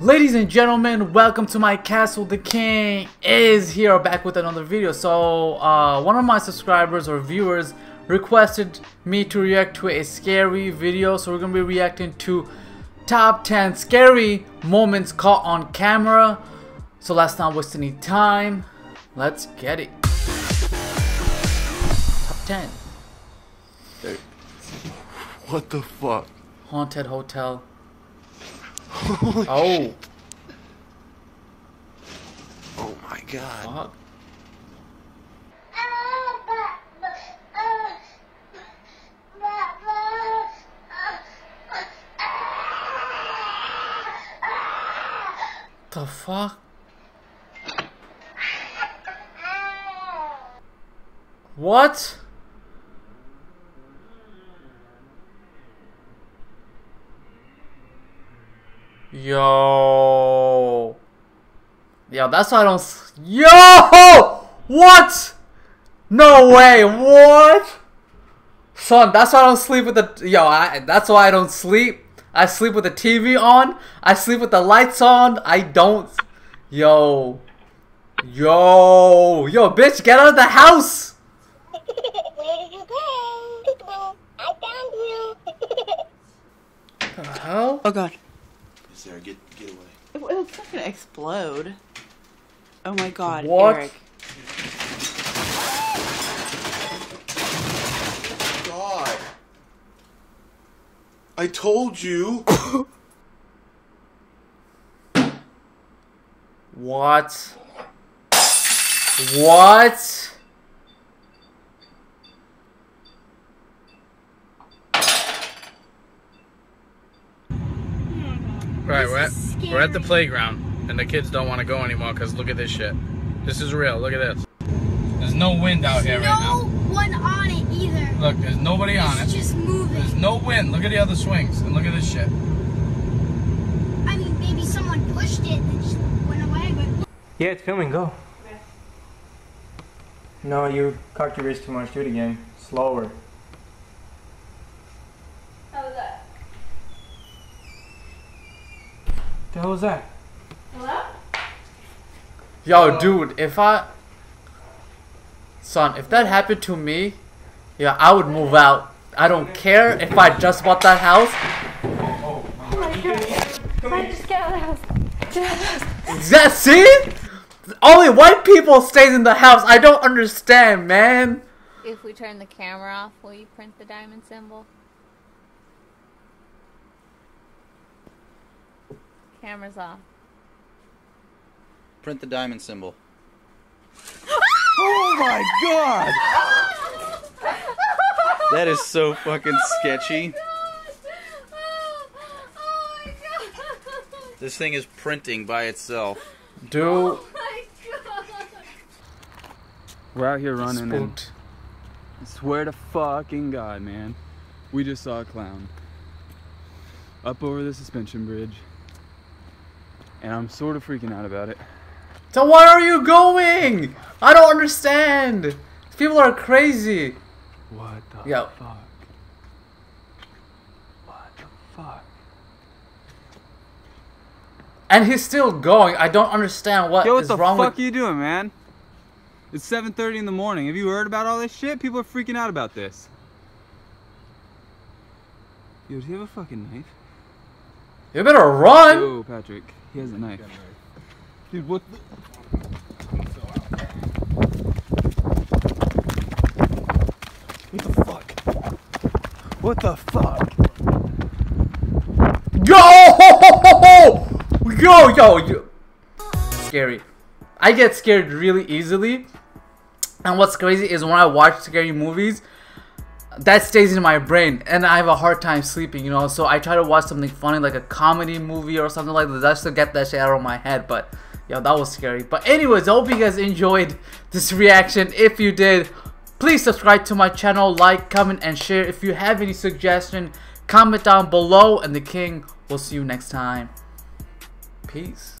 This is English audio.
Ladies and gentlemen, welcome to my castle. The king is here back with another video. So, uh, one of my subscribers or viewers requested me to react to a scary video. So, we're going to be reacting to top 10 scary moments caught on camera. So, let's not waste any time. Let's get it. Top 10. What the fuck? Haunted Hotel. Oh. Oh my god. The fuck? What? Yo. Yo, that's why I don't. Yo! What? No way. What? Son, that's why I don't sleep with the. Yo, I, that's why I don't sleep. I sleep with the TV on. I sleep with the lights on. I don't. Yo. Yo. Yo, bitch, get out of the house. Where did you go? I found you. The hell? Oh god. Sarah, get get away. It- It's not gonna explode. Oh my god, What? Eric. God. I told you. What? What? Right, we're at, we're at the playground, and the kids don't want to go anymore because look at this shit. This is real. Look at this. There's no wind out here right now. No one on it either. Look, there's nobody on it. It's just moving. There's no wind. Look at the other swings, and look at this shit. I mean, maybe someone pushed it and just went away, but Yeah, it's filming. Go. No, you cocked your wrist too much. Do it again. Slower. How was that? The hell was that? Hello? Yo, dude, if I. Son, if that happened to me, yeah, I would move out. I don't care if I just bought that house. Oh my god. I just get out of the house. Get out of the house. That see? Only white people stays in the house. I don't understand, man. If we turn the camera off, will you print the diamond symbol? Camera's off. Print the diamond symbol. oh my god. That is so fucking oh sketchy. Oh my god! This thing is printing by itself. Dude, Oh my god! We're out here running and. I swear to fucking God, man. We just saw a clown. Up over the suspension bridge. And I'm sort of freaking out about it. So why are you going? I don't understand. People are crazy. What the Yo. fuck? What the fuck? And he's still going. I don't understand what Yo, what is the wrong fuck with are you doing, man? It's 7.30 in the morning. Have you heard about all this shit? People are freaking out about this. Yo, do you have a fucking knife? You better run. Yo, Patrick, he has a knife. Dude, what the... What the fuck? What the fuck? Yo! Yo, yo, yo. Scary. I get scared really easily. And what's crazy is when I watch scary movies, that stays in my brain and I have a hard time sleeping, you know. So I try to watch something funny like a comedy movie or something like that just to get that shit out of my head. But yo, that was scary. But anyways, I hope you guys enjoyed this reaction. If you did, please subscribe to my channel, like, comment, and share. If you have any suggestion, comment down below and the king will see you next time. Peace.